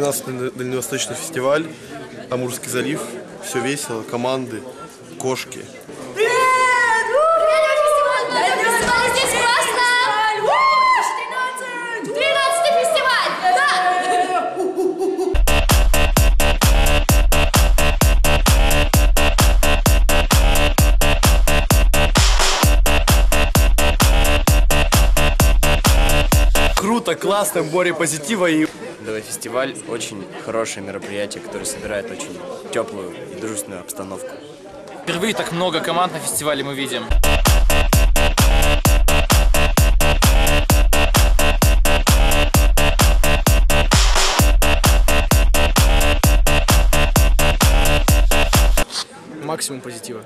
13-й дальневосточный фестиваль, Амурский залив, все весело, команды, кошки. Привет! Фестиваль здесь классно! 13 фестиваль! Да! Круто, классно, море позитива и... ДВ фестиваль очень хорошее мероприятие, которое собирает очень теплую и дружественную обстановку. Впервые так много команд на фестивале мы видим. Максимум позитива.